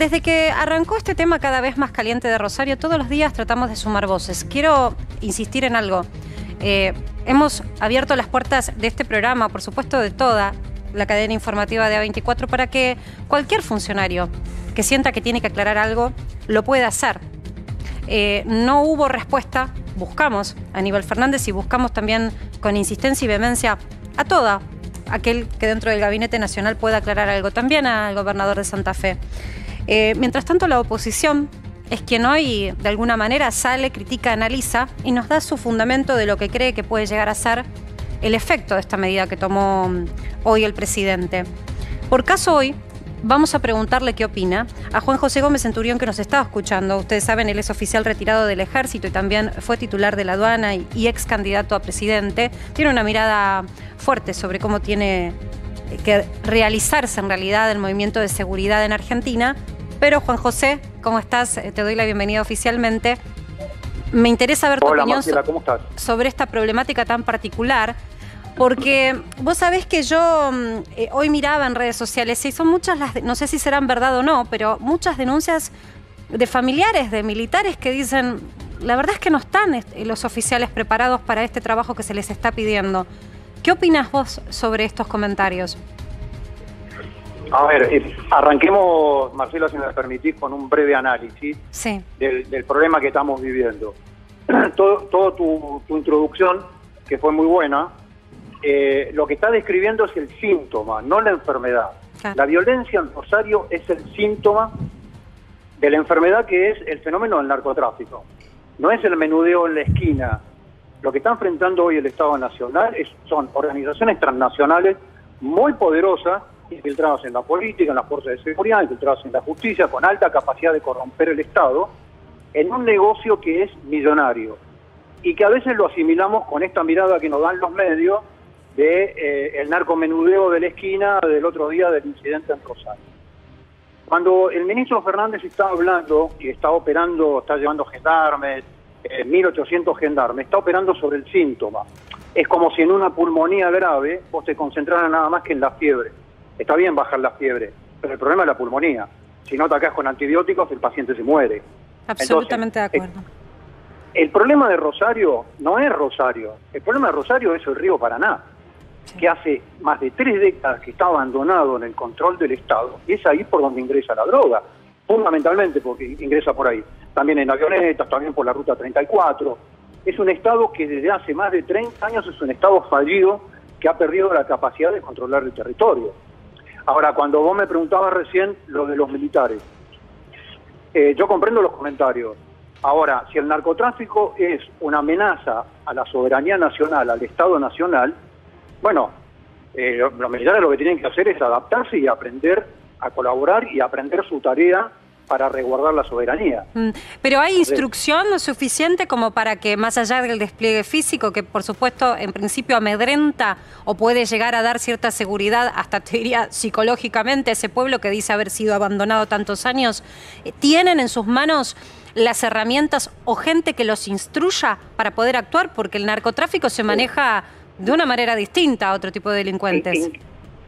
desde que arrancó este tema cada vez más caliente de Rosario, todos los días tratamos de sumar voces. Quiero insistir en algo. Eh, hemos abierto las puertas de este programa, por supuesto de toda la cadena informativa de A24, para que cualquier funcionario que sienta que tiene que aclarar algo, lo pueda hacer. Eh, no hubo respuesta, buscamos a Aníbal Fernández y buscamos también con insistencia y vehemencia a toda aquel que dentro del Gabinete Nacional pueda aclarar algo, también al gobernador de Santa Fe. Eh, mientras tanto, la oposición es quien hoy de alguna manera sale, critica, analiza y nos da su fundamento de lo que cree que puede llegar a ser el efecto de esta medida que tomó mm, hoy el presidente. Por caso hoy, vamos a preguntarle qué opina a Juan José Gómez Centurión que nos estaba escuchando. Ustedes saben, él es oficial retirado del ejército y también fue titular de la aduana y, ex candidato a presidente. Tiene una mirada fuerte sobre cómo tiene que realizarse en realidad el movimiento de seguridad en Argentina. Pero Juan José, ¿cómo estás? Eh, te doy la bienvenida oficialmente. Me interesa ver tu opinión sobre esta problemática tan particular porque vos sabés que yo mm, eh, hoy miraba en redes sociales y son muchas las, no sé si serán verdad o no, pero muchas denuncias de familiares, de militares que dicen, la verdad es que no están los oficiales preparados para este trabajo que se les está pidiendo. ¿Qué opinas vos sobre estos comentarios? A ver, eh, arranquemos, Marcelo, si me permitís, con un breve análisis del, problema que estamos viviendo. todo, tu, tu, introducción, que fue muy buena, eh, lo que está describiendo es el síntoma, no la enfermedad. La violencia en Rosario es el síntoma de la enfermedad que es el fenómeno del narcotráfico. No es el menudeo en la esquina. Lo que está enfrentando hoy el Estado Nacional es, son organizaciones transnacionales muy poderosas, infiltradas en la política, en las fuerzas de seguridad, infiltradas en la justicia, con alta capacidad de corromper el Estado, en un negocio que es millonario y que a veces lo asimilamos con esta mirada que nos dan los medios de eh, el narcomenudeo de la esquina del otro día del incidente en Rosario. Cuando el ministro Fernández está hablando y está operando, está llevando gendarmes, 1.800 eh, gendarmes, está operando sobre el síntoma. Es como si en una pulmonía grave vos te concentraras nada más que en la fiebre. Está bien bajar la fiebre, pero el problema es la pulmonía. Si no atacás con antibióticos, el paciente se muere. Absolutamente de acuerdo. el problema de Rosario no es Rosario. El problema de Rosario es el río Paraná que hace más de tres décadas que está abandonado en el control del Estado, y es ahí por donde ingresa la droga, fundamentalmente porque ingresa por ahí, también en avionetas, también por la Ruta 34. Es un Estado que desde hace más de 30 años es un Estado fallido que ha perdido la capacidad de controlar el territorio. Ahora, cuando vos me preguntabas recién lo de los militares, eh, yo comprendo los comentarios. Ahora, si el narcotráfico es una amenaza a la soberanía nacional, al Estado nacional, bueno, eh, los militares lo que tienen que hacer es adaptarse y aprender a colaborar y aprender su tarea para resguardar la soberanía. Mm, pero ¿hay instrucción lo suficiente como para que, más allá del despliegue físico, que por supuesto en principio amedrenta o puede llegar a dar cierta seguridad, hasta te diría psicológicamente, a ese pueblo que dice haber sido abandonado tantos años, eh, ¿tienen en sus manos las herramientas o gente que los instruya para poder actuar? Porque el narcotráfico se maneja de una manera distinta a otro tipo de delincuentes.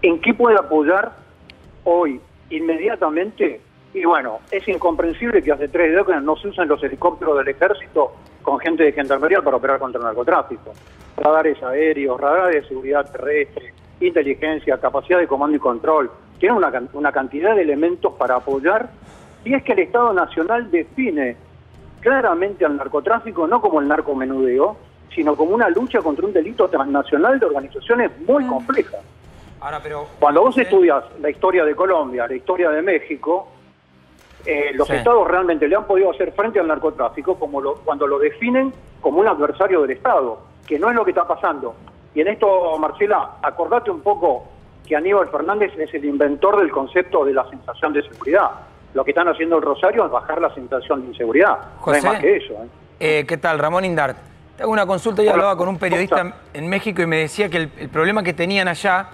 ¿En, qué puede apoyar hoy, inmediatamente? Y bueno, es incomprensible que hace tres décadas no se usan los helicópteros del ejército con gente de gendarmería para operar contra el narcotráfico. Radares aéreos, radares de seguridad terrestre, inteligencia, capacidad de comando y control. Tiene una, una cantidad de elementos para apoyar. Y es que el Estado Nacional define claramente al narcotráfico no como el narcomenudeo, sino como una lucha contra un delito transnacional de organizaciones muy mm. complejas. Ahora, pero, Cuando vos estudias la historia de Colombia, la historia de México, eh, los estados realmente le han podido hacer frente al narcotráfico como lo, cuando lo definen como un adversario del Estado, que no es lo que está pasando. Y en esto, Marcela, acordate un poco que Aníbal Fernández es el inventor del concepto de la sensación de seguridad. Lo que están haciendo el Rosario es bajar la sensación de inseguridad. no es más que eso. ¿eh? Eh, ¿Qué tal, Ramón Indart? Te hago una consulta, yo hablaba con un periodista en México y me decía que el, problema que tenían allá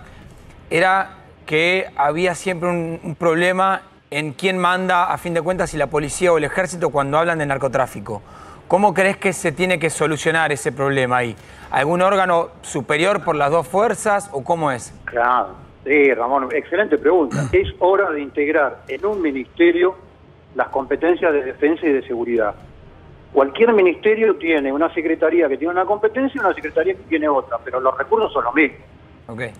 era que había siempre un, problema en quién manda, a fin de cuentas, si la policía o el ejército cuando hablan de narcotráfico. ¿Cómo crees que se tiene que solucionar ese problema ahí? ¿Algún órgano superior por las dos fuerzas o cómo es? Claro, sí, Ramón, excelente pregunta. es hora de integrar en un ministerio las competencias de defensa y de seguridad. Cualquier ministerio tiene una secretaría que tiene una competencia y una secretaría que tiene otra, pero los recursos son los mismos.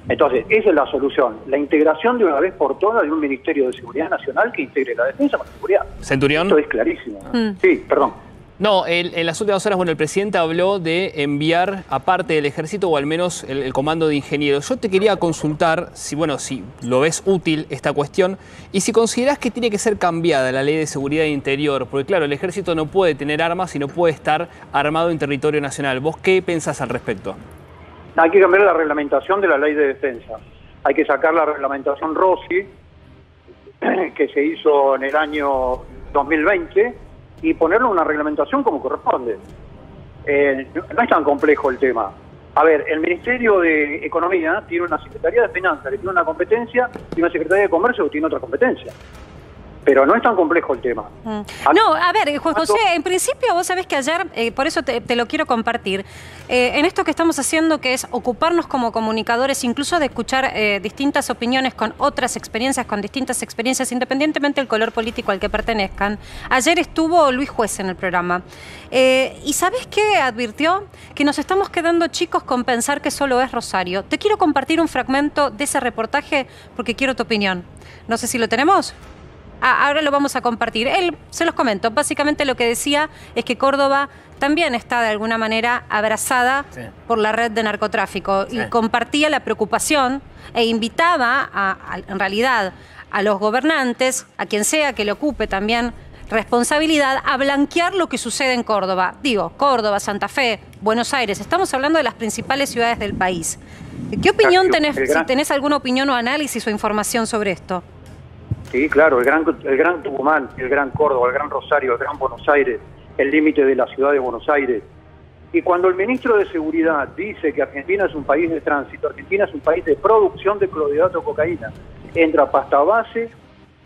Entonces, esa es la solución, la integración de una vez por todas de un Ministerio de Seguridad Nacional que integre la defensa con la seguridad. Centurión. Esto es clarísimo. Mm. Sí, perdón. No, en, las últimas horas, bueno, el presidente habló de enviar aparte del ejército o al menos el, comando de ingenieros. Yo te quería consultar si, bueno, si lo ves útil esta cuestión y si consideras que tiene que ser cambiada la ley de seguridad interior, porque claro, el ejército no puede tener armas y no puede estar armado en territorio nacional. ¿Vos qué pensás al respecto? Hay que cambiar la reglamentación de la ley de defensa. Hay que sacar la reglamentación Rossi, que se hizo en el año 2020 y ponerlo en una reglamentación como corresponde. Eh, no es tan complejo el tema. A ver, el Ministerio de Economía tiene una Secretaría de Finanzas que tiene una competencia y una Secretaría de Comercio que tiene otra competencia pero no es tan complejo el tema. Mm. No, a ver, Juan José, en principio vos sabés que ayer, eh, por eso te, lo quiero compartir, eh, en esto que estamos haciendo, que es ocuparnos como comunicadores, incluso de escuchar eh, distintas opiniones con otras experiencias, con distintas experiencias, independientemente del color político al que pertenezcan, ayer estuvo Luis Juez en el programa. ¿Y sabés qué advirtió? Que nos estamos quedando chicos con pensar que solo es Rosario. Te quiero compartir un fragmento de ese reportaje porque quiero tu opinión. No sé si lo tenemos. Ah, ahora lo vamos a compartir. Él, se los comento, básicamente lo que decía es que Córdoba también está de alguna manera abrazada por la red de narcotráfico y compartía la preocupación e invitaba a, en realidad a los gobernantes, a quien sea que le ocupe también responsabilidad, a blanquear lo que sucede en Córdoba. Digo, Córdoba, Santa Fe, Buenos Aires, estamos hablando de las principales ciudades del país. ¿Qué opinión tenés, si tenés alguna opinión o análisis o información sobre esto? Sí, claro, el gran, el gran Tucumán, el gran Córdoba, el gran Rosario, el gran Buenos Aires, el límite de la ciudad de Buenos Aires. Y cuando el ministro de Seguridad dice que Argentina es un país de tránsito, Argentina es un país de producción de clorhidrato de cocaína, entra pasta base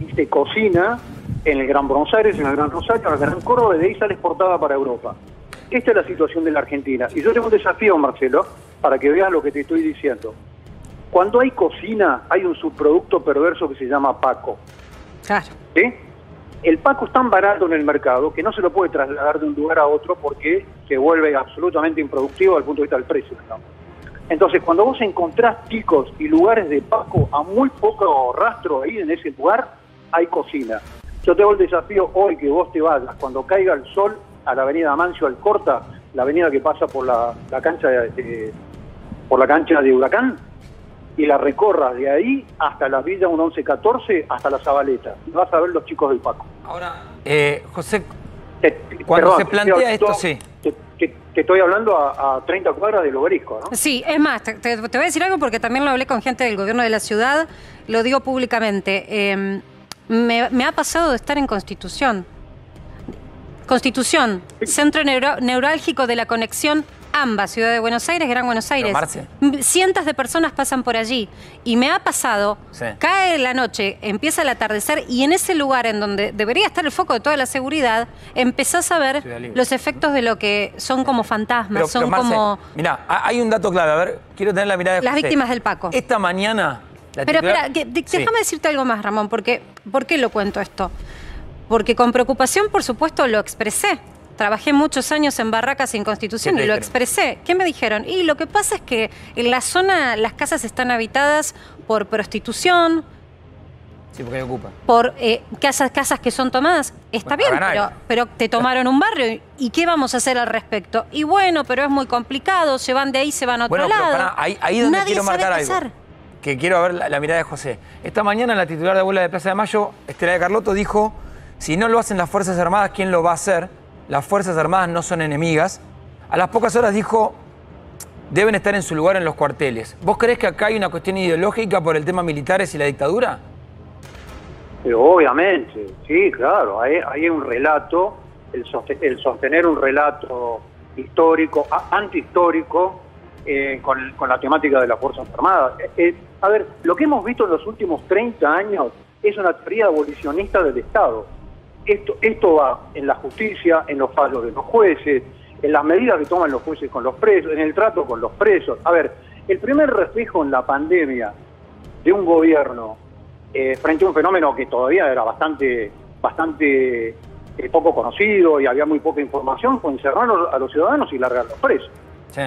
y se cocina en el Gran Buenos Aires, en el Gran Rosario, en el Gran Córdoba, y de ahí sale exportada para Europa. Esta es la situación de la Argentina. Y yo tengo un desafío, Marcelo, para que veas lo que te estoy diciendo. Cuando hay cocina, hay un subproducto perverso que se llama Paco. Claro. ¿Sí? El Paco es tan barato en el mercado que no se lo puede trasladar de un lugar a otro porque se vuelve absolutamente improductivo desde el punto de vista del precio. Entonces, cuando vos encontrás picos y lugares de Paco a muy poco rastro ahí en ese lugar, hay cocina. Yo tengo el desafío hoy que vos te vayas, cuando caiga el sol, a la avenida Mancio Alcorta, la avenida que pasa por la, cancha por la cancha de Huracán, y la recorras de ahí hasta la Villa 1114, hasta la Zabaleta. Y vas a ver los chicos del Paco. Ahora, eh, José, cuando se plantea esto, sí. Te, estoy hablando a, 30 cuadras del obelisco, ¿no? Sí, es más, te, voy a decir algo porque también lo hablé con gente del gobierno de la ciudad, lo digo públicamente. Em, me, ha pasado de estar en Constitución. Constitución, centro neurálgico de la conexión ambas, Ciudad de Buenos Aires, Gran Buenos Aires. Cientos de personas pasan por allí. Y me ha pasado, cae la noche, empieza el atardecer y en ese lugar en donde debería estar el foco de toda la seguridad, empezás a ver los efectos de lo que son como fantasmas, son como... Mira, hay un dato clave, a ver, quiero tener la mirada de Las víctimas del Paco. Esta mañana... Pero espera, déjame decirte algo más, Ramón, porque ¿por qué lo cuento esto? Porque con preocupación, por supuesto, lo expresé trabajé muchos años en barracas sin constitución y lo expresé. ¿Qué me dijeron? Y lo que pasa es que en la zona las casas están habitadas por prostitución. Sí, porque ocupa. Por eh, casas, casas que son tomadas. Está bien, pero, te tomaron un barrio. ¿Y qué vamos a hacer al respecto? Y bueno, pero es muy complicado. Se van de ahí, se van a otro lado. ahí, ahí donde quiero marcar algo. Que quiero ver la, mirada de José. Esta mañana la titular de abuela de Plaza de Mayo, Estela de Carlotto, dijo: si no lo hacen las Fuerzas Armadas, ¿quién lo va a hacer? Las Fuerzas Armadas no son enemigas. A las pocas horas dijo, deben estar en su lugar en los cuarteles. ¿Vos crees que acá hay una cuestión ideológica por el tema militares y la dictadura? obviamente, sí, claro. Hay, un relato, el, sostener un relato histórico, antihistórico, eh, con, la temática de las Fuerzas Armadas. Eh, eh, a ver, lo que hemos visto en los últimos 30 años es una teoría abolicionista del Estado esto, esto va en la justicia, en los fallos de los jueces, en las medidas que toman los jueces con los presos, en el trato con los presos. A ver, el primer reflejo en la pandemia de un gobierno eh, frente a un fenómeno que todavía era bastante bastante eh, poco conocido y había muy poca información, fue encerrar a los ciudadanos y largarlos presos. Sí.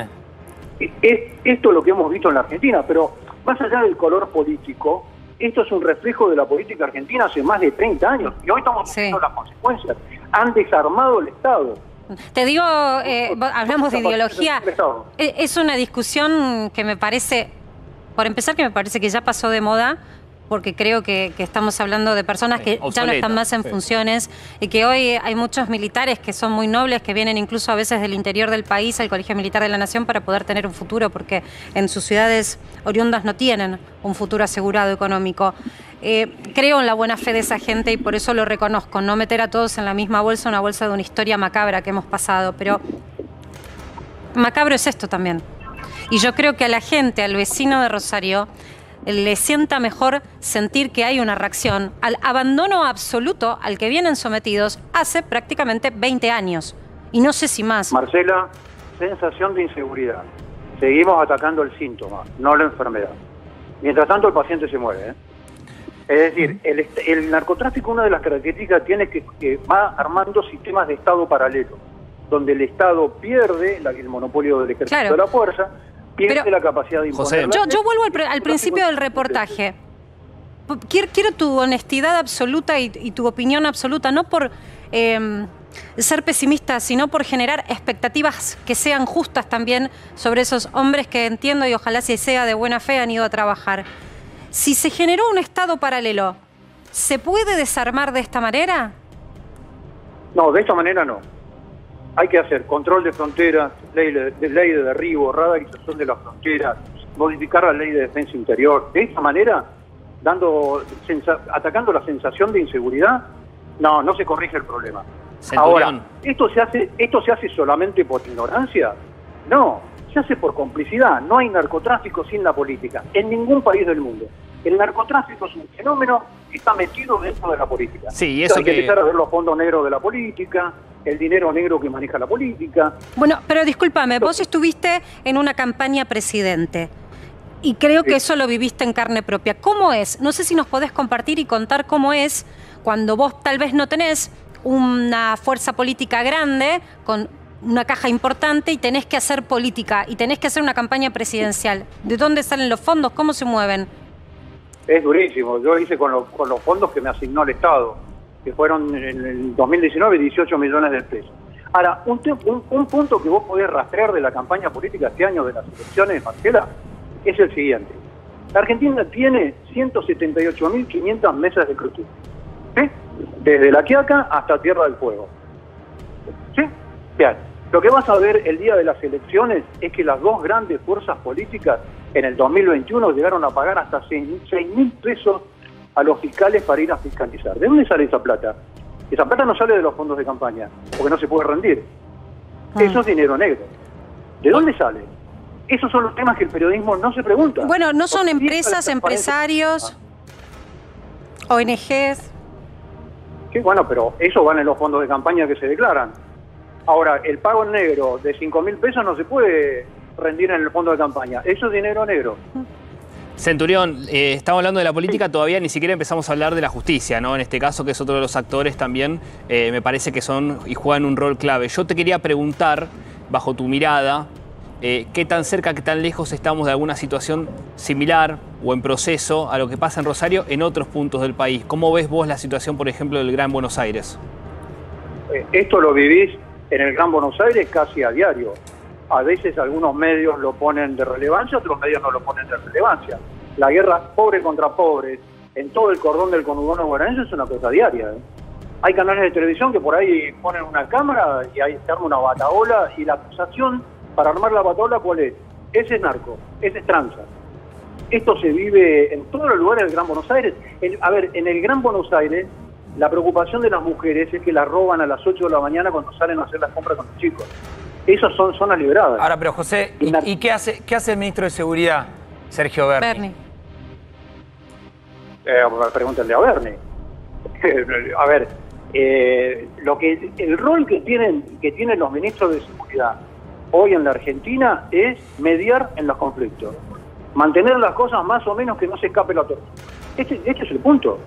Es, esto es lo que hemos visto en la Argentina, pero más allá del color político, esto es un reflejo de la política argentina hace más de 30 años y hoy estamos viendo las consecuencias. Han desarmado el Estado. Te digo, eh, hablamos de ideología. E, es una discusión que me parece, por empezar, que me parece que ya pasó de moda porque creo que, estamos hablando de personas que ya no están más en funciones y que hoy hay muchos militares que son muy nobles, que vienen incluso a veces del interior del país al Colegio Militar de la Nación para poder tener un futuro, porque en sus ciudades oriundas no tienen un futuro asegurado económico. Eh, creo en la buena fe de esa gente y por eso lo reconozco, no meter a todos en la misma bolsa, una bolsa de una historia macabra que hemos pasado, pero macabro es esto también. Y yo creo que a la gente, al vecino de Rosario, le sienta mejor sentir que hay una reacción al abandono absoluto al que vienen sometidos hace prácticamente 20 años. Y no sé si más. Marcela, sensación de inseguridad. Seguimos atacando el síntoma, no la enfermedad. Mientras tanto, el paciente se muere. ¿eh? Es decir, el, narcotráfico, una de las características tiene que, que va armando sistemas de Estado paralelo, donde el Estado pierde el monopolio del ejército de la fuerza, pierde la capacidad de imponer. Yo, vuelvo al, principio del reportaje. Quiero, tu honestidad absoluta y, tu opinión absoluta, no por em, ser pesimista, sino por generar expectativas que sean justas también sobre esos hombres que entiendo y ojalá si sea de buena fe han ido a trabajar. Si se generó un estado paralelo, ¿se puede desarmar de esta manera? No, de esta manera no hay que hacer control de fronteras, ley de, ley de derribo, radarización de las fronteras, modificar la ley de defensa interior. De esta manera, dando atacando la sensación de inseguridad, no, no se corrige el problema. Ahora, ¿esto se, hace, ¿esto se hace solamente por ignorancia? No, se hace por complicidad. No hay narcotráfico sin la política, en ningún país del mundo. El narcotráfico es un fenómeno que está metido dentro de la política. Sí, eso hay que empezar a ver los fondos negros de la política, el dinero negro que maneja la política. Bueno, pero discúlpame, vos estuviste en una campaña presidente. Y creo que eso lo viviste en carne propia. ¿Cómo es? No sé si nos podés compartir y contar cómo es cuando vos tal vez no tenés una fuerza política grande, con una caja importante y tenés que hacer política y tenés que hacer una campaña presidencial. ¿De dónde salen los fondos? ¿Cómo se mueven? Es durísimo. Yo hice con, los fondos que me asignó el Estado que fueron en el 2019 18 millones de pesos. Ahora, un, un, punto que vos podés rastrear de la campaña política este año de las elecciones, Marcela, es el siguiente. La Argentina tiene 178.500 mesas de escrutinio. ¿sí? Desde La Quiaca hasta Tierra del Fuego. ¿Sí? Bien. Lo que vas a ver el día de las elecciones es que las dos grandes fuerzas políticas en el 2021 llegaron a pagar hasta 6 mil pesos a los fiscales para ir a fiscalizar. ¿De dónde sale esa plata? Esa plata no sale de los fondos de campaña, porque no se puede rendir. Ah. Eso es dinero negro. ¿De dónde sale? Esos son los temas que el periodismo no se pregunta. Bueno, no son empresas, empresarios, ah. ONGs. Sí, bueno, pero eso van en los fondos de campaña que se declaran. Ahora, el pago en negro de 5 mil pesos no se puede rendir en el fondo de campaña. Eso es dinero negro. Centurión, eh, estamos hablando de la política, todavía ni siquiera empezamos a hablar de la justicia, ¿no? En este caso, que es otro de los actores también, eh, me parece que son y juegan un rol clave. Yo te quería preguntar, bajo tu mirada, eh, qué tan cerca, qué tan lejos estamos de alguna situación similar o en proceso a lo que pasa en Rosario en otros puntos del país. ¿Cómo ves vos la situación, por ejemplo, del Gran Buenos Aires? Esto lo vivís en el Gran Buenos Aires casi a diario a veces algunos medios lo ponen de relevancia, otros medios no lo ponen de relevancia. La guerra pobre contra pobre en todo el cordón del conurbano guaraní es una cosa diaria. ¿eh? Hay canales de televisión que por ahí ponen una cámara y ahí se arma una bataola y la acusación para armar la bataola, ¿cuál es? Ese es narco, ese es tranza. Esto se vive en todos los lugares del Gran Buenos Aires. a ver, en el Gran Buenos Aires la preocupación de las mujeres es que la roban a las 8 de la mañana cuando salen a hacer las compras con los chicos. Esas son zonas liberadas. Ahora, pero José, ¿y, qué, hace, qué hace el ministro de Seguridad, Sergio Berni? Berni. Eh, pregúntenle a Berni. a ver, eh, lo que el rol que tienen que tienen los ministros de seguridad hoy en la Argentina es mediar en los conflictos, mantener las cosas más o menos que no se escape la tortura. Este, este es el punto.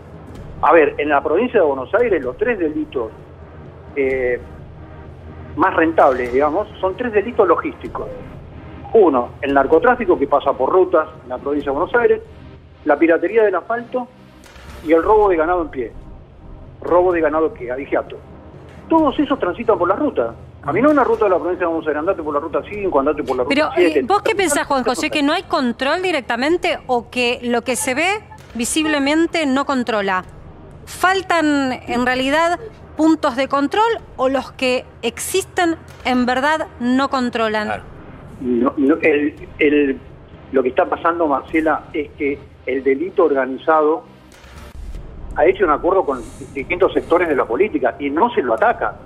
A ver, en la provincia de Buenos Aires los tres delitos eh, más rentables, digamos, son tres delitos logísticos. Uno, el narcotráfico que pasa por rutas en la provincia de Buenos Aires, la piratería del asfalto y el robo de ganado en pie. Robo de ganado que avigiato. Todos esos transitan por la ruta. A mí no una ruta de la provincia de Buenos Aires, andate por la ruta 5, andate por la ruta Pero, 7. Eh, ¿vos qué pensás, Juan José, que no hay control directamente o que lo que se ve visiblemente no controla? ¿Faltan en realidad puntos de control o los que existen en verdad no controlan? lo que está pasando, Marcela, es que el delito organizado ha hecho un acuerdo con distintos sectores de la política y no se lo ataca.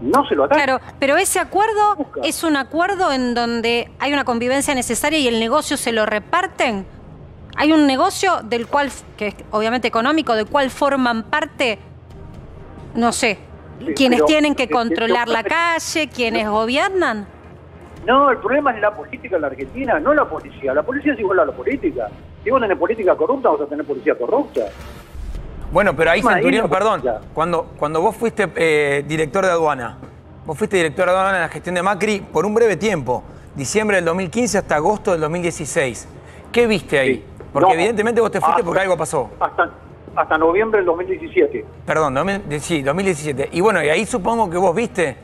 No se lo ataca. Claro, pero ese acuerdo es un acuerdo en donde hay una convivencia necesaria y el negocio se lo reparten. Hay un negocio del cual, que es obviamente económico, del cual forman parte, no sé, quienes tienen que controlar la calle, quienes gobiernan. No, el problema es la política en la Argentina, no la policía. La policía es igual a la política. Si vos tenés política corrupta, vas a tener policía corrupta. Bueno, pero ahí, Centurión, perdón, cuando, cuando vos fuiste eh, director de aduana, vos fuiste director de aduana en la gestión de Macri por un breve tiempo, diciembre del 2015 hasta agosto del 2016. ¿Qué viste ahí? Porque evidentemente vos te fuiste porque algo pasó. Hasta, hasta noviembre del 2017. Perdón, sí, 2017. Y bueno, y ahí supongo que vos viste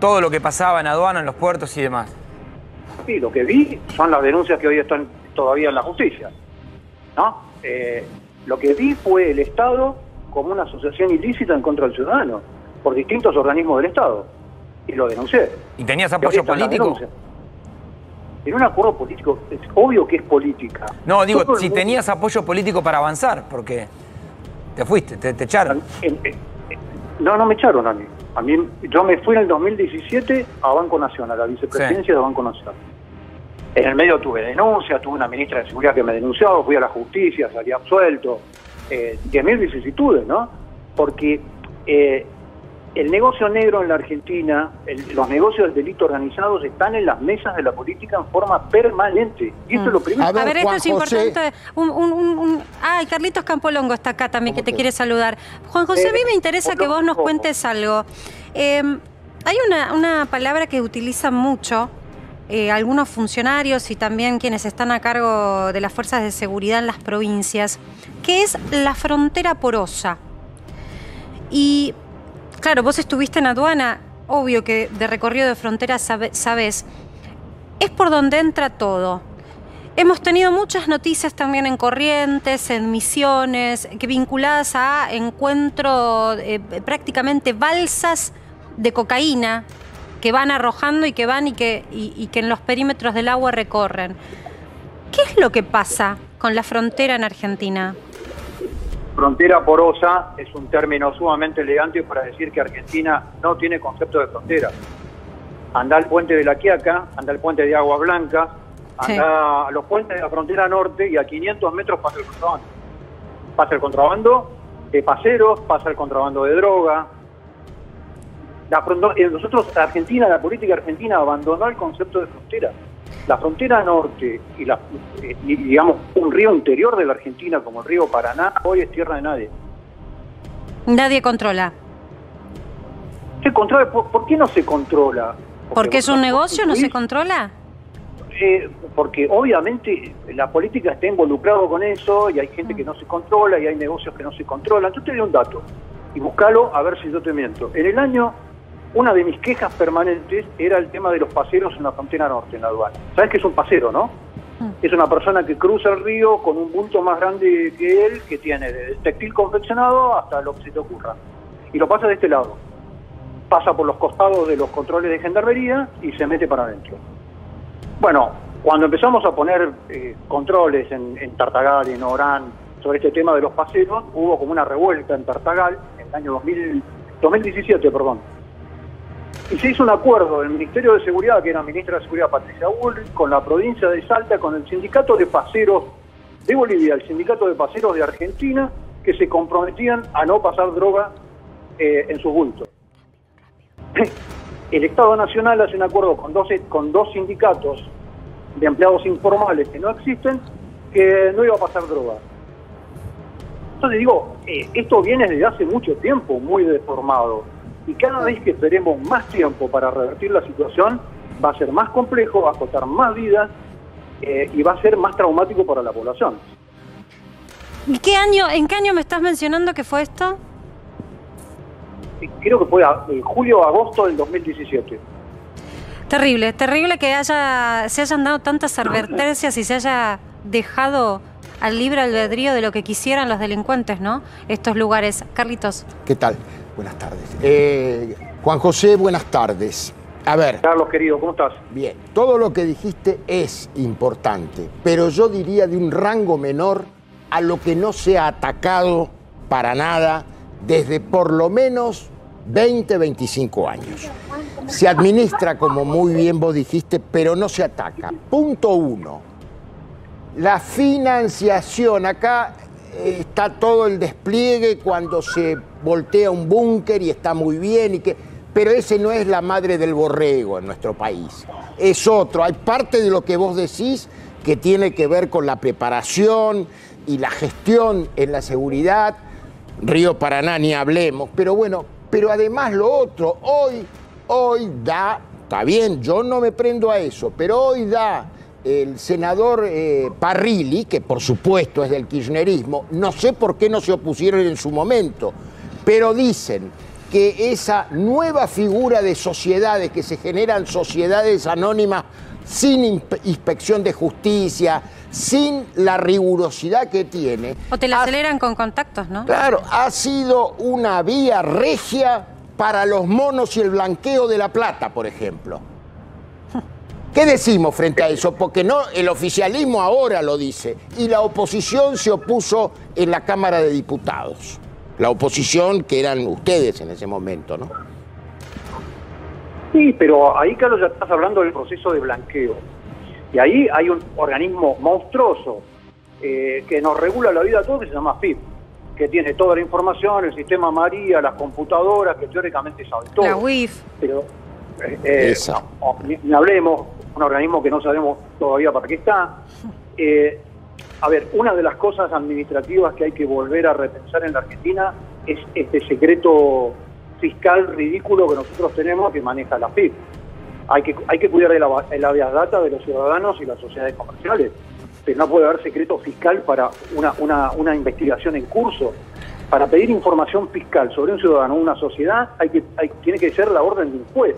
todo lo que pasaba en aduana, en los puertos y demás. Sí, lo que vi son las denuncias que hoy están todavía en la justicia. ¿no? Eh, lo que vi fue el Estado como una asociación ilícita en contra del ciudadano, por distintos organismos del Estado. Y lo denuncié. ¿Y tenías apoyo político? En un acuerdo político, es obvio que es política. No, digo, si tenías apoyo político para avanzar, porque te fuiste, te, echaron. No, no me echaron a mí. A mí, yo me fui en el 2017 a Banco Nacional, a la vicepresidencia de Banco Nacional. En el medio tuve denuncias, tuve una ministra de Seguridad que me denunció, fui a la justicia, salí absuelto. Eh, 10.000 vicisitudes, ¿no? Porque eh, el negocio negro en la Argentina, los negocios del delito organizado están en las mesas de la política en forma permanente. Y eso es lo mm. primero. A ver, esto es importante. Un, Ay, Carlitos Campolongo está acá también, que te quiere saludar. Juan José, a mí me interesa que vos nos cuentes algo. Em, hay una, palabra que utilizan mucho eh, algunos funcionarios y también quienes están a cargo de las fuerzas de seguridad en las provincias, que es la frontera porosa. Y Claro, vos estuviste en aduana, obvio que de recorrido de frontera sabes. Es por donde entra todo. Hemos tenido muchas noticias también en Corrientes, en Misiones, que vinculadas a encuentro eh, prácticamente balsas de cocaína que van arrojando y que van y que, y que en los perímetros del agua recorren. ¿Qué es lo que pasa con la frontera en Argentina? Frontera porosa es un término sumamente elegante para decir que Argentina no tiene concepto de frontera. Anda al puente de la Quiaca, anda al puente de Agua Blanca, anda a los puentes de la frontera norte y a 500 metros pasa el contrabando. Pasa el contrabando de paseros, pasa el contrabando de droga. La, eh, nosotros, Argentina, la política argentina abandonó el concepto de frontera la frontera norte y, la, digamos un río interior de la Argentina como el río Paraná hoy es tierra de nadie. Nadie controla. ¿Se controla? ¿Por, qué no se controla? Porque, es un negocio, no se controla. Eh, porque obviamente la política está involucrado con eso y hay gente que no se controla y hay negocios que no se controlan. Yo te doy un dato y búscalo a ver si yo te miento. En el año una de mis quejas permanentes era el tema de los paseros en la frontera norte, en la aduana. ¿Sabes qué es un pasero, no? Mm. Es una persona que cruza el río con un bulto más grande que él, que tiene desde textil confeccionado hasta lo que se te ocurra. Y lo pasa de este lado. Pasa por los costados de los controles de gendarmería y se mete para adentro. Bueno, cuando empezamos a poner eh, controles en, Tartagal y en Orán sobre este tema de los paseros, hubo como una revuelta en Tartagal en el año 2017, perdón y se hizo un acuerdo del Ministerio de Seguridad, que era ministra de Seguridad Patricia Bull, con la provincia de Salta, con el sindicato de paseros de Bolivia, el sindicato de paseros de Argentina, que se comprometían a no pasar droga eh, en sus bultos. El Estado Nacional hace un acuerdo con dos, con dos sindicatos de empleados informales que no existen, que no iba a pasar droga. Entonces digo, eh, esto viene desde hace mucho tiempo muy deformado y cada vez que esperemos más tiempo para revertir la situación va a ser más complejo, va a costar más vidas eh, y va a ser más traumático para la población. ¿Y qué año, en qué año me estás mencionando que fue esto? Creo que fue en julio agosto del 2017. Terrible, terrible que haya, se hayan dado tantas advertencias y se haya dejado al libre albedrío de lo que quisieran los delincuentes, ¿no? Estos lugares. Carlitos. ¿Qué tal? Buenas tardes. Eh, Juan José, buenas tardes. A ver. Carlos, querido, ¿cómo estás? Bien, todo lo que dijiste es importante, pero yo diría de un rango menor a lo que no se ha atacado para nada desde por lo menos 20, 25 años. Se administra, como muy bien vos dijiste, pero no se ataca. Punto uno. La financiación. Acá está todo el despliegue cuando se voltea un búnker y está muy bien y que pero ese no es la madre del borrego en nuestro país. Es otro. Hay parte de lo que vos decís que tiene que ver con la preparación y la gestión en la seguridad. Río Paraná ni hablemos. Pero bueno, pero además lo otro, hoy, hoy da, está bien, yo no me prendo a eso, pero hoy da el senador eh, Parrilli, que por supuesto es del kirchnerismo, no sé por qué no se opusieron en su momento, pero dicen que esa nueva figura de sociedades, que se generan sociedades anónimas sin inspección de justicia, sin la rigurosidad que tiene. O te la aceleran con contactos, ¿no? Claro, ha sido una vía regia para los monos y el blanqueo de la plata, por ejemplo. ¿Qué decimos frente a eso? Porque no, el oficialismo ahora lo dice y la oposición se opuso en la Cámara de Diputados la oposición que eran ustedes en ese momento, ¿no? Sí, pero ahí, Carlos, ya estás hablando del proceso de blanqueo. Y ahí hay un organismo monstruoso eh, que nos regula la vida a todos que se llama FIP, que tiene toda la información, el sistema María, las computadoras, que teóricamente sabe todo. La WIF. Pero, eh, eh ni, hablemos, un organismo que no sabemos todavía para qué está. Eh, a ver, una de las cosas administrativas que hay que volver a repensar en la Argentina es este secreto fiscal ridículo que nosotros tenemos que maneja la FIP. Hay que, hay que cuidar la, la data de los ciudadanos y las sociedades comerciales, pero no puede haber secreto fiscal para una, una, una investigación en curso. Para pedir información fiscal sobre un ciudadano o una sociedad hay que, hay, tiene que ser la orden de un juez.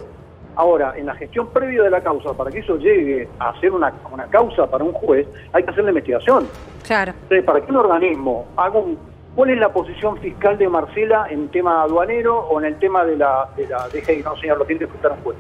Ahora, en la gestión previa de la causa, para que eso llegue a ser una, causa para un juez, hay que hacer la investigación. Claro. Entonces, para que un organismo haga un... ¿Cuál es la posición fiscal de Marcela en tema aduanero o en el tema de la, de la No, señor, lo tiene que escuchar un juez.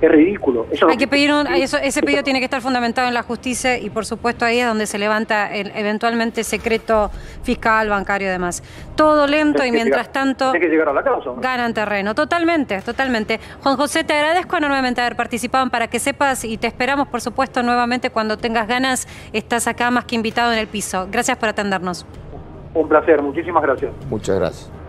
Es ridículo. Hay que pedir ese pedido tiene que estar fundamentado en la justicia y por supuesto ahí es donde se levanta el, eventualmente secreto fiscal, bancario y demás. Todo lento y mientras tanto que llegar a la causa, ganan terreno. Totalmente, totalmente. Juan José, te agradezco enormemente haber participado para que sepas y te esperamos por supuesto nuevamente cuando tengas ganas. Estás acá más que invitado en el piso. Gracias por atendernos. Un placer, muchísimas gracias. Muchas gracias.